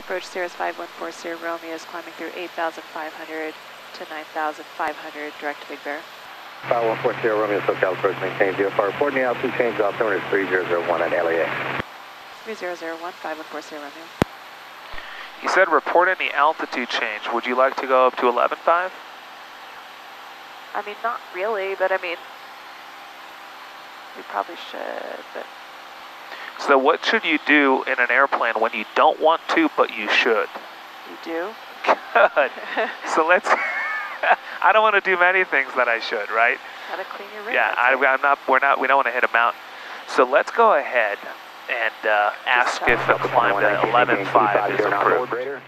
Approach Cirrus 5140 Romeo is climbing through 8,500 to 9,500, direct to Big Bear. 5140 Romeo, SoCal approach, maintain VFR. Report me altitude change, altimeter 3001 at LAA. 3001, 5140 Romeo. He said report any altitude change. Would you like to go up to 11.5? I mean, not really, but I mean, we probably should, but So what should you do in an airplane when you don't want to, but you should? you do. Good. so let's, I don't want to do many things that I should, right? Gotta clean your rig. Yeah, I, it. I'm not, we're not, we don't want to hit a mountain. So let's go ahead and uh, ask if a climb to 11.5 is approved. Raider.